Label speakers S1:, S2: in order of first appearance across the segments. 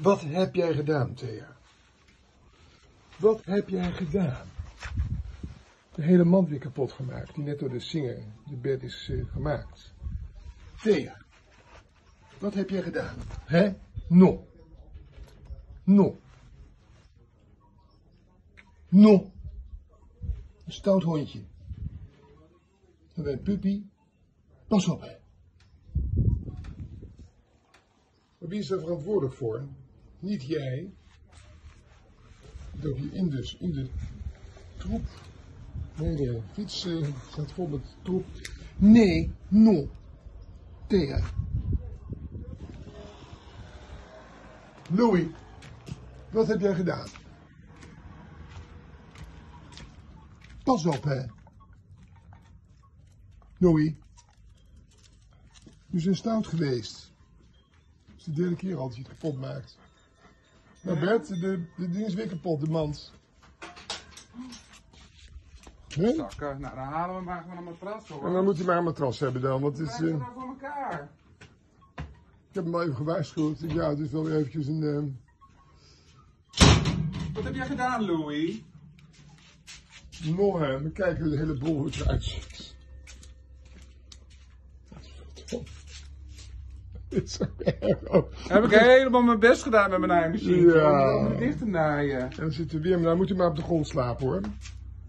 S1: Wat heb jij gedaan, Thea? Wat heb jij gedaan? De hele mand weer kapot gemaakt, die net door de zinger de bed is eh, gemaakt. Thea, wat heb jij gedaan? Hè? No. No. No. Een stout hondje. En bij Puppy, pas op hè. Maar wie is er verantwoordelijk voor? Niet jij. Dat je in, dus, in de troep. Nee, de fiets eh, staat vol met troep. Nee, no. Thea. Louis, wat heb jij gedaan? Pas op, hè. Louis. Je bent stout geweest. Het is de derde keer al dat je het kapot maakt. Nou Bert, de, de ding is weer kapot, de mand.
S2: Zakken. Nou, dan halen we maar gewoon een matras hoor.
S1: En dan moet hij maar een matras hebben dan, want het is,
S2: nou voor elkaar?
S1: ik heb hem al even gewaarschuwd. Ja, het is wel weer eventjes een... eh,
S2: Wat heb jij gedaan, Louis?
S1: Mooi, hè? We kijken hoe de hele boel eruit ziet. Godverdomme. Dit is zo erg.
S2: Heb ik helemaal mijn best gedaan met mijn naaimachine.
S1: Ja.
S2: Om het dicht te naaien.
S1: En dan zitten we weer, maar nou moet hij maar op de grond slapen hoor.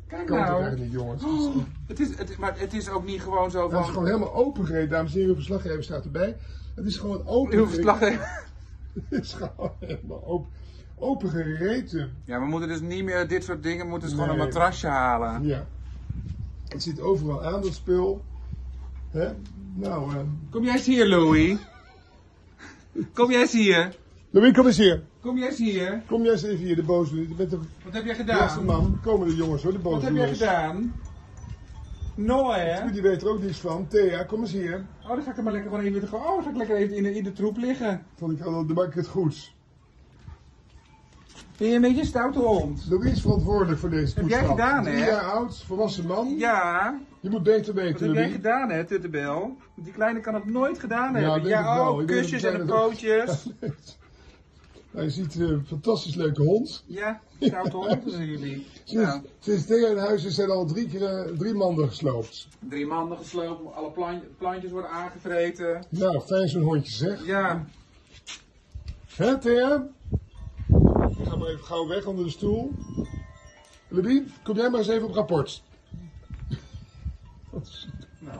S2: Kijk
S1: Kan
S2: nou.
S1: eigenlijk niet, jongens.
S2: Oh, het is, het, maar het is ook niet gewoon zo
S1: Het is
S2: van...
S1: gewoon helemaal opengereden, dames en heren. Uw verslaggever staat erbij. Het is gewoon open.
S2: Uw verslaggever.
S1: Het is gewoon helemaal open, opengereten.
S2: Ja, we moeten dus niet meer dit soort dingen, we moeten dus gewoon een matrasje halen.
S1: Ja. Het zit overal aan, dat spul. Hè? Nou, eh.
S2: Kom jij eens hier, Louis. Kom jij eens hier.
S1: Louis, kom eens hier.
S2: Kom jij eens hier.
S1: Kom jij eens even hier, de boze. Je bent de
S2: Wat heb jij gedaan?
S1: man. Komen de jongens hoor, de boze
S2: Wat heb jij gedaan? No, hè?
S1: Die weet er ook niets van. Thea, kom eens hier.
S2: Oh, dan ga ik er maar lekker gewoon even, oh, dan ga ik lekker even in de, in de troep liggen.
S1: Vond ik al de bank het goed.
S2: Ben je een beetje een stoute hond?
S1: Louis is verantwoordelijk voor deze
S2: Heb jij
S1: toestand.
S2: gedaan, hè?
S1: Drie jaar oud, volwassen man.
S2: Ja.
S1: Je moet beter
S2: Wat
S1: weten,
S2: heb jij gedaan, hè, Tuttebel? Die kleine kan het nooit gedaan hebben. Ja, oh, kusjes en de pootjes.
S1: Je ziet eh, een fantastisch leuke hond.
S2: Ja, stoute hond zijn jullie.
S1: Sinds,
S2: Nou,
S1: sinds Thea in huis is zijn al drie keer eh, drie manden gesloopt.
S2: drie maanden gesloopt, alle plant- plantjes worden aangevreten.
S1: Nou, fijn zo'n hondje zeg.
S2: Ja,
S1: Hè, Thea? Ik ga maar even gauw weg onder de stoel. Lubie, kom jij maar eens even op rapport. Wat ziek. Nou.